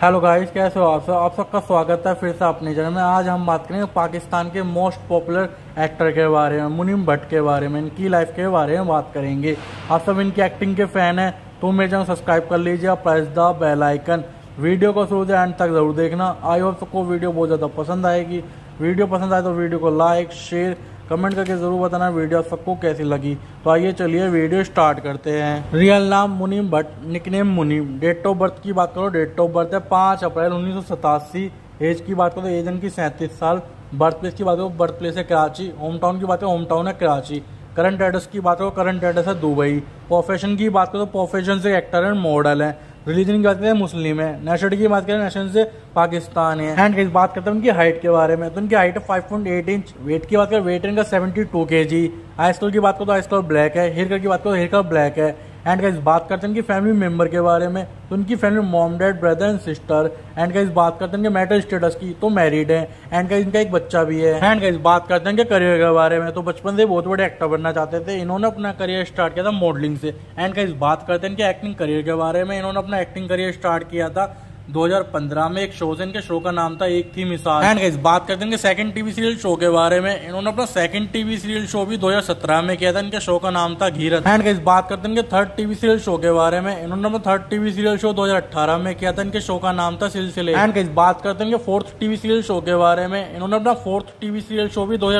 Hello guys कैसे हो आप सब? आप सबका स्वागत है फिर से अपने चैनल में। आज हम बात करेंगे पाकिस्तान के मोस्ट पॉपुलर एक्टर के बारे में, मुनीम भट्ट के बारे में, इनकी लाइफ के बारे में बात करेंगे। आप सब इनकी एक्टिंग के फ़ैन हैं तो मेरे चैनल सब्सक्राइब कर लीजिए press the bell icon video को शुरू से एंड तक ज़रूर देखना। आई होप सबको वीडियो बहुत ज़्यादा पसंद आएगी। वीडियो पसंद आए तो वीडियो को लाइक शेयर कमेंट करके ज़रूर बताना वीडियो सबको कैसी लगी। तो आइए चलिए वीडियो स्टार्ट करते हैं। रियल नाम Munim Bhatt nickname Munim. Date of birth की बात करो डेट ऑफ़ बर्थ है पाँच अप्रैल उन्नीस सौ सतासी। एज की बात करो एज इनकी सैंतीस साल। बर्थ प्लेस की बात करो बर्थ प्लेस है कराची। होम टाउन की बात करो होम टाउन है कराची। करंट एड्रेस की बात करो करंट एड्रेस है दुबई। प्रोफेशन की बात करो तो प्रोफेशन से एक्टर एंड मॉडल है। रिलीजन की बात करें मुस्लिम है। नेशनल की बात करें नेशनल से पाकिस्तान है। एंड बात करते हैं उनकी हाइट के बारे में। तो उनकी हाइट है five point eight inch weight की बात करें वेट इनका सेवेंटी टू के जी स्कूल की बात करो तो आइस ब्लैक है। हेयर कलर की बात करो हेयर कलर ब्लैक है। एंड गाइज़ बात करते हैं कि फैमिली मेंबर के बारे में। तो उनकी family mom dad brother and sister and guys बात करते हैं मैरिटल स्टेटस की। तो मैरिड है। एंड गाइज़ इनका एक बच्चा भी है। एंड गाइज़ बात करते हैं करियर के बारे में। तो बचपन से बहुत बड़े एक्टर बनना चाहते थे। इन्होंने अपना करियर स्टार्ट किया था मॉडलिंग से। एंड गाइज़ बात करते हैं इनके एक्टिंग करियर के बारे में। इन्होंने अपना एक्टिंग करियर स्टार्ट किया था। 2015 में एक शो से इनके शो का नाम था एक थी मिसाल। एंड गाइस बात करते हैं सेकंड टीवी सीरियल शो के बारे में। इन्होंने अपना सेकंड टीवी सीरियल शो भी 2017 में किया था। इनके शो का नाम था घीरत एंड गाइस बात करते हैं थर्ड टीवी सीरियल शो के बारे में। इन्होंने अपना थर्ड टीवी सीरियल शो 2018 में किया था। इनके शो का नाम था सिलसिले। एंड गाइस बात करते हैं फोर्थ टीवी सीरियल शो के बारे में। इन्होंने अपना फोर्थ टीवी सीरियल शो भी दो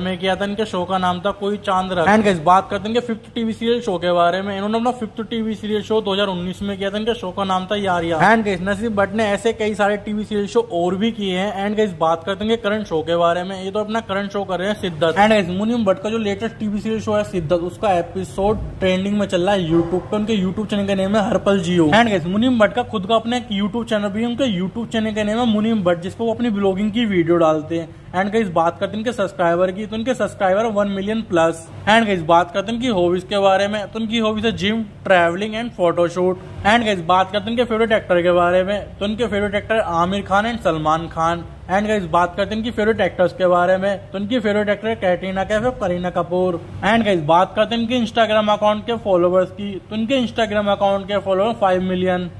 में किया था। इनके शो का नाम था कोई चाँद एंड गाइस बात करते हैं फिफ्थ टीवी सीरियल शो के बारे में। इन्होंने अपना फिफ्थ टीवी सीरियल शो दो हज़ार उन्नीस में किया था। इनके शो का नाम था यार एंड गाइस नसीब भट्ट ने ऐसे कई सारे टीवी सीरियल शो और भी किए हैं। एंड गाइस बात करते हैं करंट शो के बारे में। ये तो अपना करंट शो कर रहे हैं, सिद्धत। एंड गाइस मुनिम भट्ट का जो लेटेस्ट टीवी सीरियल शो है, सिद्धत, उसका एपिसोड ट्रेंडिंग में चल रहा है यूट्यूब पे। उनके यूट्यूब चैनल का नेम है हरपल जियो। एंड गाइस मुनिम भट्ट का खुद का अपना एक यूट्यूब चैनल भी है। उनके यूट्यूब चैनल का नेम है मुनिम भट्ट जिसको वो अपनी ब्लॉगिंग की वीडियो डालते हैं। एंड गाइस बात करते हैं इनके सब्सक्राइबर की तो इनके subscriber one million plus and guys बात करते हैं इनकी हॉबीज के बारे में। तो इनकी हॉबीज है gym travelling and photoshoot and guys बात करते हैं इनके फेवरेट एक्टर के बारे में। तो इनके favourite actor Aamir Khan and Salman Khan. And guys बात करते हैं इनकी फेवरेट एक्टर्स के बारे में। तो इनकी फेवरेट एक्टर है कैटरीना कैफ करीना कपूर। एंड गाइस बात करते हैं इनके इंस्टाग्राम अकाउंट के फॉलोअर्स की। तो इनके इंस्टाग्राम अकाउंट के फॉलोअर फाइव मिलियन